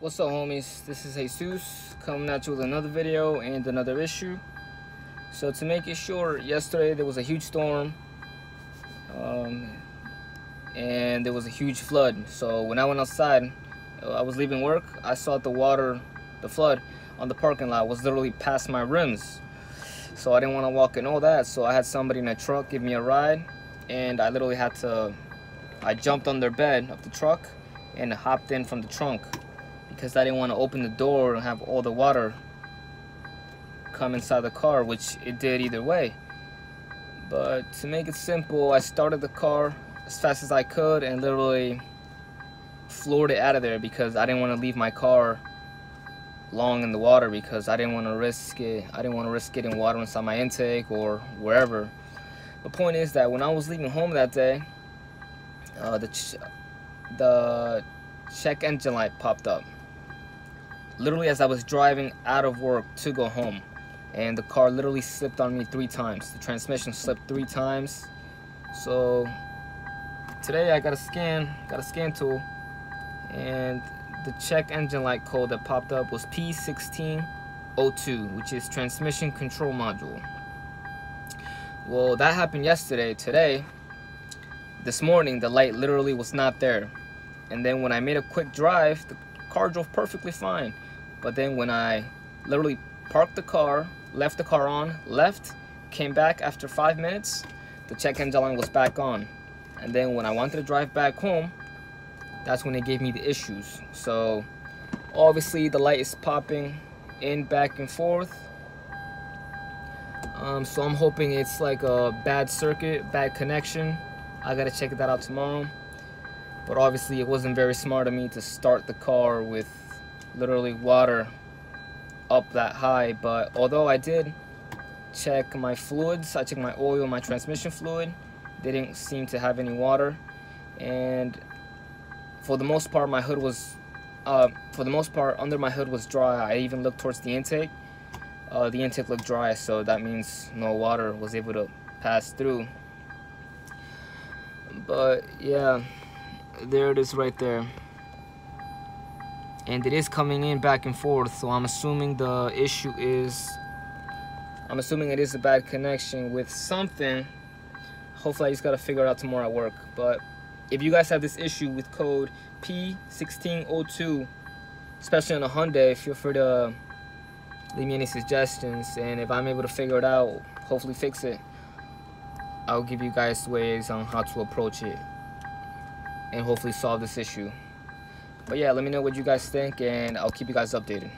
What's up homies? This is Jesus coming at you with another video and another issue. So to make it short, yesterday there was a huge storm um, and there was a huge flood. So when I went outside, uh, I was leaving work, I saw the water, the flood on the parking lot was literally past my rims. So I didn't want to walk in all that. So I had somebody in a truck give me a ride and I literally had to, I jumped on their bed of the truck and hopped in from the trunk because I didn't want to open the door and have all the water come inside the car, which it did either way. But to make it simple, I started the car as fast as I could and literally floored it out of there because I didn't want to leave my car long in the water because I didn't want to risk it. I didn't want to risk getting water inside my intake or wherever. The point is that when I was leaving home that day, uh, the ch the check engine light popped up. Literally as I was driving out of work to go home, and the car literally slipped on me three times. The transmission slipped three times. So today I got a scan, got a scan tool, and the check engine light code that popped up was P1602, which is transmission control module. Well, that happened yesterday. Today, this morning, the light literally was not there. And then when I made a quick drive, the car drove perfectly fine. But then when I literally parked the car, left the car on, left, came back after five minutes, the check engine light was back on. And then when I wanted to drive back home, that's when it gave me the issues. So obviously the light is popping in back and forth. Um, so I'm hoping it's like a bad circuit, bad connection. I gotta check that out tomorrow. But obviously it wasn't very smart of me to start the car with literally water up that high. But although I did check my fluids, I checked my oil, my transmission fluid, they didn't seem to have any water. And for the most part my hood was uh, for the most part under my hood was dry I even looked towards the intake uh, the intake looked dry so that means no water was able to pass through but yeah there it is right there. And it is coming in back and forth so I'm assuming the issue is I'm assuming it is a bad connection with something. Hopefully I just gotta figure it out tomorrow at work but if you guys have this issue with code P1602, especially on a Hyundai, feel free to leave me any suggestions. And if I'm able to figure it out, hopefully fix it, I'll give you guys ways on how to approach it and hopefully solve this issue. But yeah, let me know what you guys think and I'll keep you guys updated.